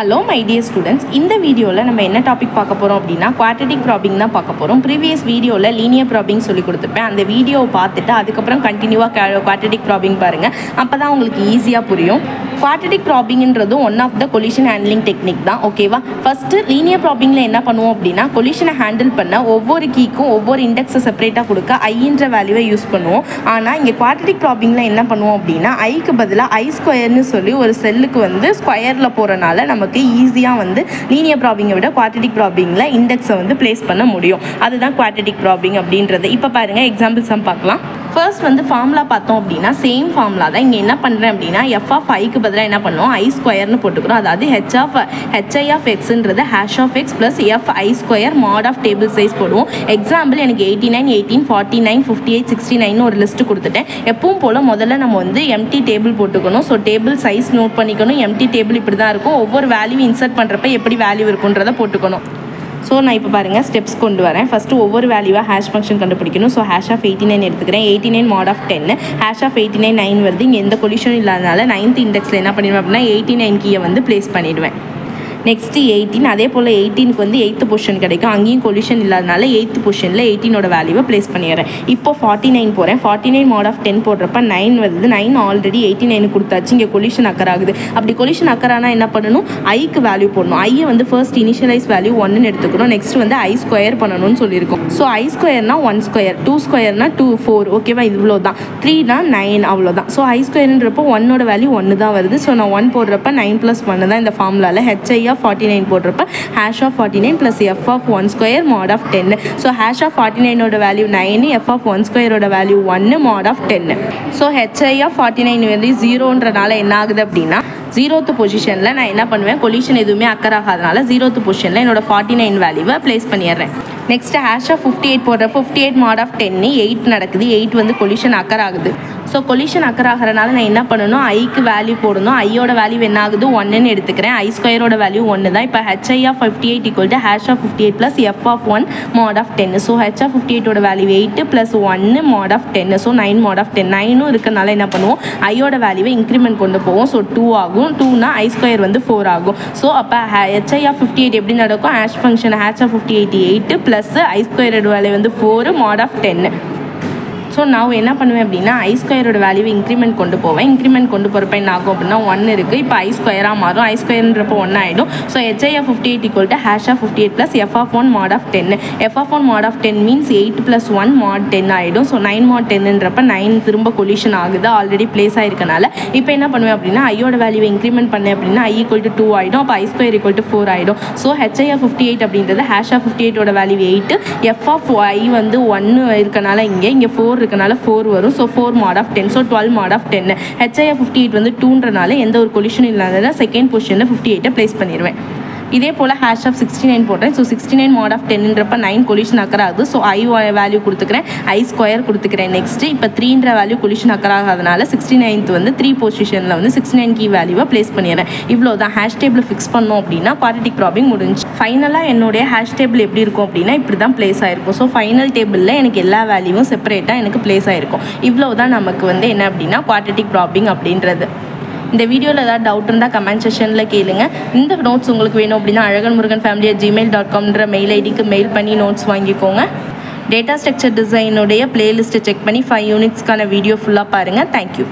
Hello my dear students இந்த வீடியோவில் நம்ம என்ன டாபிக் பார்க்க போகிறோம் அப்படின்னா குவாட்டடிக் ப்ராபிங் தான் பார்க்க போகிறோம் ப்ரீவியஸ் வீடியோவில் லீனியர் ப்ராபிங் சொல்லி கொடுத்துருப்பேன். அந்த வீடியோவை பார்த்துட்டு அதுக்கப்புறம் கண்டினியூவாக குவாட்டடிக் ப்ராபிங் பாருங்கள் அப்போ தான் உங்களுக்கு ஈஸியாக புரியும். Quadratic ப்ராபிங்ன்றது one of the collision handling technique தான் ஓகேவா ஃபஸ்ட்டு லீனியர் ப்ராபிங்கில் என்ன பண்ணுவோம் அப்படின்னா கொலிஷனை ஹேண்டில் பண்ண ஒவ்வொரு கீக்கும் ஒவ்வொரு இண்டெக்ஸை செப்பரேட்டாக கொடுக்க ஐன்ற வேல்யூவை யூஸ் பண்ணுவோம். ஆனால் இங்கே குவாட்ரட்டிக் ப்ராபிங்கில் என்ன பண்ணுவோம் அப்படின்னா ஐக்கு பதிலாக ஐ ஸ்கொயர்னு சொல்லி ஒரு செல்லுக்கு வந்து ஸ்கொயரில் போகிறனால நமக்கு ஈஸியாக வந்து லீனியர் ப்ராபிங்கை விட குவாட்ரட்டிக் ப்ராபிங்கில் இண்டெக்ஸை வந்து ப்ளேஸ் பண்ண முடியும். அதுதான் குவாட்ரட்டிக் ப்ராபிங் அப்படின்றது. இப்போ பாருங்கள் எக்ஸாம்பிள்ஸ் பார்க்கலாம். ஃபர்ஸ்ட் வந்து ஃபார்முலா பார்த்தோம் அப்படின்னா சேம் ஃபார்முலா தான். இங்கே என்ன பண்ணுறேன் அப்படின்னா எஃப் ஆஃப் ஐக்கு பதிலாக என்ன பண்ணுவோம்? ஐ ஸ்கொயர்னு போட்டுக்கிறோம். அதாவது H of H I of எக்ஸ்ன்றது hash of X plus F I square mod of table size போடுவோம். எக்ஸாம்பிள் எனக்கு eighty nine eighteen forty nine fifty eight sixty nine ஒரு லிஸ்ட் கொடுத்துட்டேன். எப்பவும் போல் முதல்ல நம்ம வந்து எம்டி டேபிள் போட்டுக்கணும். ஸோ டேபிள் சைஸ் நோட் பண்ணிக்கணும். எம்டி டேபிள் இப்படி தான் இருக்கும். ஒவ்வொரு வேல்யூ இன்சர்ட் பண்ணுறப்ப எப்படி வேல்யூ இருக்குன்றதை போட்டுக்கணும். ஸோ நான் இப்போ பாருங்கள் ஸ்டெப்ஸ் கொண்டு வரேன். ஃபஸ்ட்டு ஒவ்வொரு வேல்யூவாக ஹேஷ் ஃபங்க்ஷன் கண்டுபிடிக்கணும். So hash of eighty nine எடுத்துக்கிறேன். Eighty nine mod of ten hash of eighty nine nine வருது. இங்கே எந்த கொலிஷனும் இல்லாதனால நைன்த் இண்டெக்ஸில் என்ன பண்ணிடுவேன் அப்படின்னா எயிட்டி நைன் கீயை வந்து ப்ளேஸ் பண்ணிடுவேன். நெக்ஸ்ட்டு எயிட்டீன் அதே போல் எயிட்டீனுக்கு வந்து எயித்து பொசிஷன் கிடைக்கும். அங்கேயும் கொலிஷன் இல்லாதனால எயித்து பொசிஷனில் எயிட்டீனோட வேல்யூவை ப்ளேஸ் பண்ணிடுறேன். இப்போ ஃபார்ட்டி நைன் போகிறேன் forty nine mod of ten போடுறப்ப நைன் வருது. நைன் ஆல்ரெடி எயிட்டி நைன் கொடுத்தாச்சு. இங்கே கொலிஷன் அக்கர் ஆகுது. அப்படி கொலிஷன் அக்கரானா என்ன பண்ணணும்? ஐக்கு வேல்யூ போடணும். ஐயை வந்து ஃபர்ஸ்ட் இனிஷியலைஸ் வேல்யூ ஒன்னு எடுத்துக்கணும். நெக்ஸ்ட் வந்து ஐ ஸ்கொயர் பண்ணணும்னு சொல்லியிருக்கோம். ஸோ ஐ ஸ்கொயர்னா ஒன் ஸ்கொயர் டூ ஸ்கொயர்னா டூ ஃபோர் ஓகேவா இவ்வளோ தான் த்ரீனா நைன் அவ்வளோதான் ஸோ ஐ ஸ்கொயர்ன்றப்போ ஒன்னோட வேல்யூ ஒன்று தான் வருது. ஸோ நான் ஒன் போடுறப்ப நைன் ப்ளஸ் ஒன்று தான் இந்த ஃபார்முலாவில் H I of forty nine போட்டிருப்பேன். Hash of forty nine plus F of one square mod of ten so hash of forty நைனோட value nine F of one ஸ்கொயரோட வேல்யூ ஒன்று mod of ten so H I of forty nine வந்து ஜீரோன்றனால என்ன ஆகுது அப்படின்னா zeroth பொசிஷனில் நான் என்ன பண்ணுவேன் கொலிஷன் எதுவுமே அக்கர் ஆகாதனால ஜீரோத்து பொசிஷனில் என்னோட ஃபார்ட்டி நைன் வேல்யூவை ப்ளேஸ் பண்ணிடுறேன். Next hash of fifty eight போடுற ஃபிஃப்டி எயிட் மாட் ஆஃப் டென்னு எயிட் நடக்குது. எயிட் வந்து கொலிஷன் அக்கர் ஆகுது. ஸோ கொலிஷன் அக்கர் ஆகிறனால நான் என்ன பண்ணணும்? ஐக்கு வேல்யூ போடணும். ஐயோட வேல்யூ என்ன ஆகுது ஒன்றுன்னு எடுத்துக்கிறேன். ஐ ஸ்கொயரோட வேல்யூ ஒன்று தான் இப்போ H I of fifty eight equal to hash of fifty eight plus F of one mod of ten so H of fifty எயிட்டோட value eight plus ஒன்று mod of ten so nine mod of ten நைனும் இருக்கனால என்ன பண்ணுவோம்? ஐயோட வேல்யூவை increment கொண்டு போவோம். So two ஆகும். டூனா ஐ ஸ்கொயர் வந்து ஃபோர் ஆகும். ஸோ அப்போ H I of fifty eight எப்படி நடக்கும்? Hash function H of fifty eight eight plus I square value வந்து ஃபோர் மாட் ஆஃப் டென்னு ஸோ நான் என்ன பண்ணுவேன் அப்படின்னா ஐ ஸ்கொயரோட வேல்யூ இன்க்ரிமெண்ட் கொண்டு போவேன். இன்க்ரிமெண்ட் கொண்டு போகிறப்ப என்ன ஆகும் அப்படின்னா ஒன் இருக்குது இப்போ ஐ ஸ்கொயராக மாறும். ஐ ஸ்கொயர்ன்றப்போ ஒன் ஆகிடும் so H I of fifty eight equal to hash of fifty eight plus F of one mod of ten F of one mod of ten means eight plus one mod ten ஆகிடும் so nine mod டென்ன்றப்ப nine திரும்ப collision ஆகுது. Already place ஆயிருக்கனால. இப்போ என்ன பண்ணுவேன் அப்படின்னா ஐயோட வேல்யூ இன்க்ரிமெண்ட் பண்ணேன் அப்படின்னா ஐ ஈக்குவல் டு டூ ஆகிடும் அப்போ I square equal to four ஆகிடும் so H I of fifty eight அப்படின்றது hash of fifty எயிட்டோட value eight F of I வந்து ஒன்று இருக்கனால இங்கே இங்கே ஃபோர் இருக்கனால ஃபோர் வரும். So four mod of ten so twelve mod of ten H I fifty eight வந்து டூன்றனால எந்த ஒரு கொலிஷன் இல்லாத செகண்ட் பொசிஷனில் ஃபிஃப்டி எயிட்டை ப்ளேஸ் பண்ணிடுவேன் இதே போல் ஹேஷ் ஆஃப் சிக்ஸ்டி நைன் போடுறேன் so sixty nine mod of டென்ன்றப்ப nine collision occur ஆகுது ஸோ ஐ வேல்யூ கொடுத்துக்கிறேன். ஐ ஸ்கொயர் கொடுத்துக்கிறேன் நெக்ஸ்ட் இப்போ த்ரீன்ற வேல்யூ கொலிஷன் அக்கர் ஆகாதனால சிக்ஸ்டி நைன்த் வந்து த்ரீ பொசிஷனில் வந்து சிக்ஸ்டி நைன் கீ வேல்யூவை ப்ளேஸ் பண்ணிடுறேன். இவ்வளோ தான் ஹேஷ் டேபிள் ஃபிக்ஸ் பண்ணோம் அப்படின்னா குவாடிட்டிக் ப்ராப்ளம் முடிஞ்சு. ஃபைனலாக என்னுடைய ஹேஷ் டேபிள் எப்படி இருக்கும் அப்படின்னா இப்படி தான் ப்ளேஸ் ஆயிருக்கும் ஸோ ஃபைனல் டேபிளில் எனக்கு எல்லா வேல்யூவும் செப்பரேட்டாக எனக்கு ப்ளேஸ் ஆயிருக்கும். இவ்வளோ தான் நமக்கு வந்து என்ன அப்படின்னா குவாடிட்டிக் ப்ராபிங் அப்படின்றது. இந்த வீடியோவில் ஏதாவது டவுட் இருந்தால் கமெண்ட் செஷனில் கேளுங்க. இந்த நோட்ஸ் உங்களுக்கு வேணும் அப்படின்னா Azhagan Murugan family Gmail dot காம்ன்ற mail ஐடிக்கு மெயில் பண்ணி நோட்ஸ் வாங்கிக்கோங்க. டேட்டா ஸ்ட்ரக்சர் டிசைனுடைய பிளேலிஸ்ட்டை செக் பண்ணி ஃபைவ் யூனிட்ஸ்க்கான வீடியோ ஃபுல்லாக பாருங்கள் தேங்க்யூ